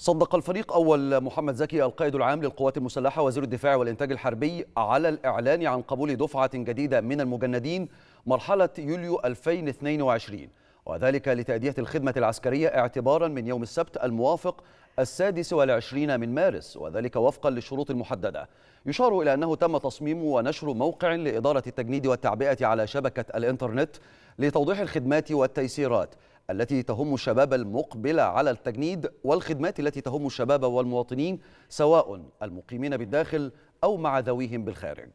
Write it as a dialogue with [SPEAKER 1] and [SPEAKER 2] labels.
[SPEAKER 1] صدق الفريق أول محمد زكي القائد العام للقوات المسلحة وزير الدفاع والإنتاج الحربي على الإعلان عن قبول دفعة جديدة من المجندين مرحلة يوليو 2022 وذلك لتأدية الخدمة العسكرية اعتبارا من يوم السبت الموافق السادس والعشرين من مارس وذلك وفقا للشروط المحددة. يشار إلى أنه تم تصميم ونشر موقع لإدارة التجنيد والتعبئة على شبكة الإنترنت لتوضيح الخدمات والتيسيرات. التي تهم الشباب المقبل على التجنيد والخدمات التي تهم الشباب والمواطنين سواء المقيمين بالداخل أو مع ذويهم بالخارج.